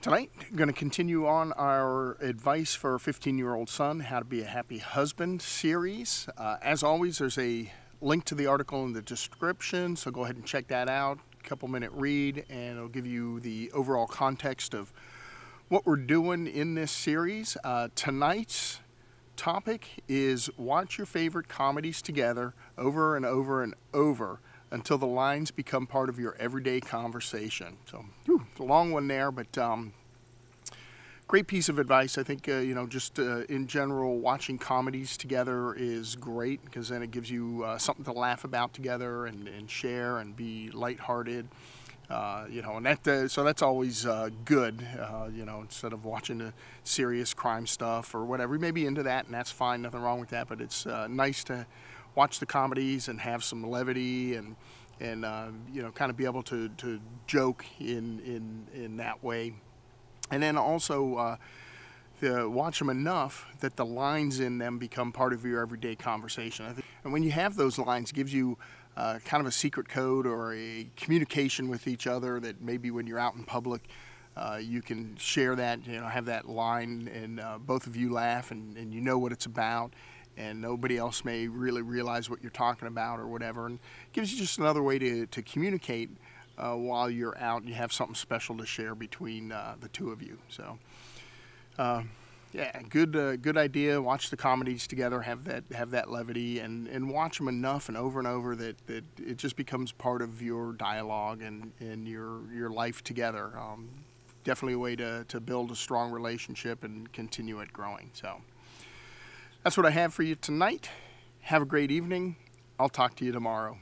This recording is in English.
Tonight, going to continue on our advice for a 15 year old son, How to Be a Happy Husband series. Uh, as always, there's a link to the article in the description, so go ahead and check that out. A couple minute read, and it'll give you the overall context of what we're doing in this series. Uh, tonight's topic is watch your favorite comedies together over and over and over until the lines become part of your everyday conversation. So, whew, a long one there, but um, great piece of advice. I think, uh, you know, just uh, in general, watching comedies together is great because then it gives you uh, something to laugh about together and, and share and be lighthearted. Uh, you know, and that uh, so that's always uh, good. Uh, you know, instead of watching the serious crime stuff or whatever, you may be into that, and that's fine. Nothing wrong with that. But it's nice to watch the comedies and have some levity and and uh, you know, kind of be able to to joke in in in that way, and then also. To watch them enough that the lines in them become part of your everyday conversation. And when you have those lines, gives you uh, kind of a secret code or a communication with each other that maybe when you're out in public, uh, you can share that, you know, have that line and uh, both of you laugh and, and you know what it's about and nobody else may really realize what you're talking about or whatever. And gives you just another way to, to communicate uh, while you're out and you have something special to share between uh, the two of you. So, uh, yeah, good uh, good idea. Watch the comedies together, have that have that levity, and, and watch them enough and over and over that, that it just becomes part of your dialogue and, and your your life together. Um, definitely a way to, to build a strong relationship and continue it growing. So that's what I have for you tonight. Have a great evening. I'll talk to you tomorrow.